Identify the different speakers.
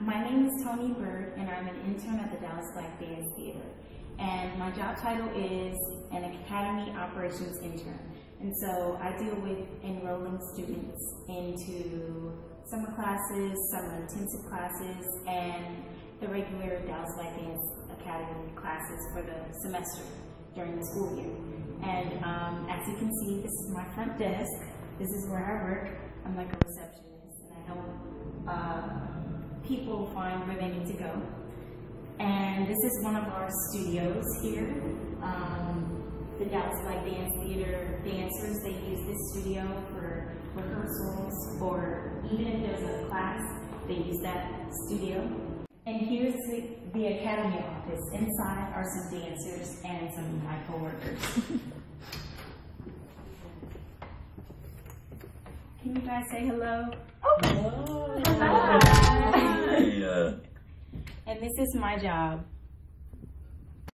Speaker 1: my name is Toni Byrd, and I'm an intern at the Dallas Black Dance Theater. And my job title is an Academy Operations Intern. And so I deal with enrolling students into summer classes, summer intensive classes, and the regular Dallas Black Dance Academy classes for the semester during the school year. And um, as you can see, this is my front desk. This is where I work. I'm like a receptionist, people find where they need to go. And this is one of our studios here. Um, the Dallas Black Dance Theater dancers, they use this studio for rehearsals, or even if there's a class, they use that studio. And here's the, the Academy office. Inside are some dancers and some of my coworkers. Can you guys say hello? Oh, hello. And this is my job.